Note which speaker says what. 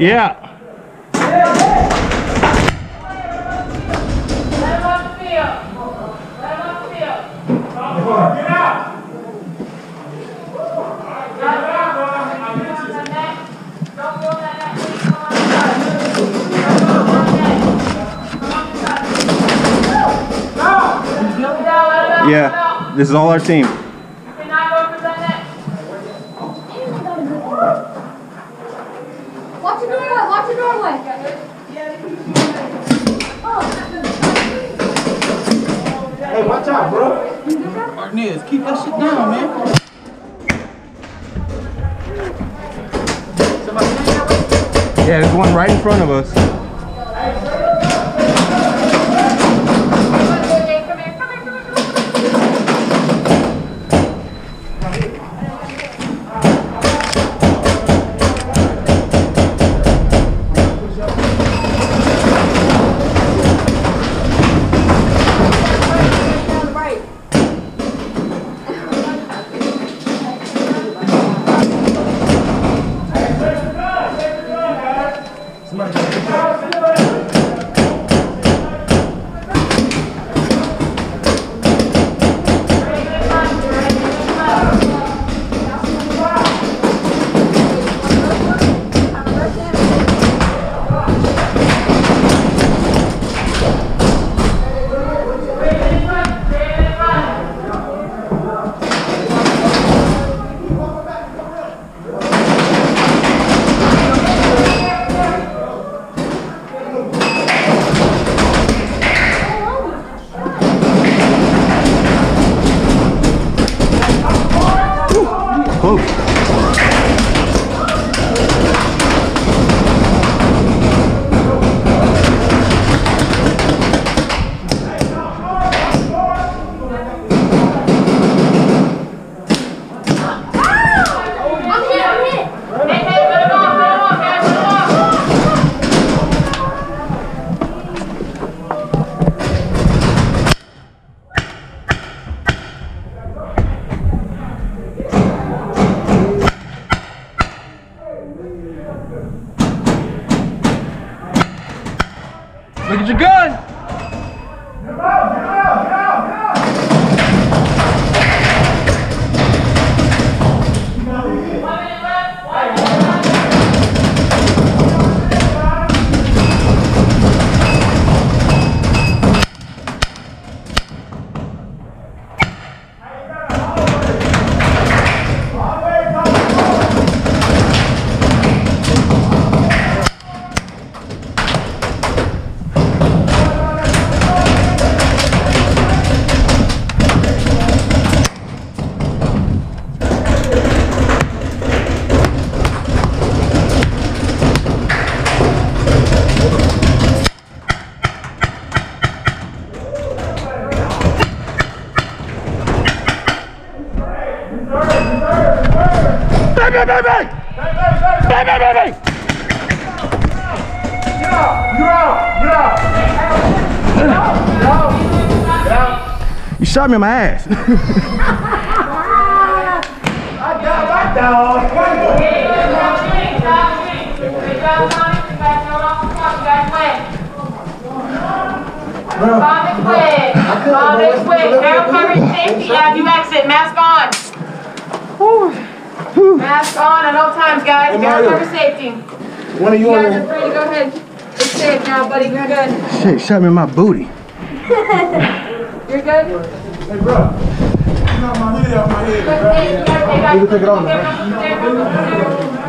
Speaker 1: Yeah.
Speaker 2: Let him off the field. Let him off the field. Don't go
Speaker 1: Yeah. This is all our team.
Speaker 2: You cannot go over that net.
Speaker 3: Watch the doorway, watch the doorway.
Speaker 4: Hey, watch out, bro. Martinez, keep that shit down, man.
Speaker 1: Yeah, there's one right in front of us.
Speaker 2: a gun!
Speaker 1: Look at your gun. Bang, bang, bang, bang! Bang, bang, bang, bang! You shot me in my ass.
Speaker 2: Bomb quick. Bomb quick. Air coverage safety. Yeah, you exit. Mask on. Mask on at all times, guys. Air cover safety.
Speaker 4: One of
Speaker 2: You
Speaker 4: you
Speaker 2: guys are free to go ahead. It's safe now, buddy. You're good.
Speaker 1: Shit, shot me in my booty.
Speaker 2: You're good.
Speaker 4: Hey, bro. Knock my hood off my head, bro.
Speaker 2: Hey, you gotta take
Speaker 4: You can take it on,
Speaker 2: There, there, there, there.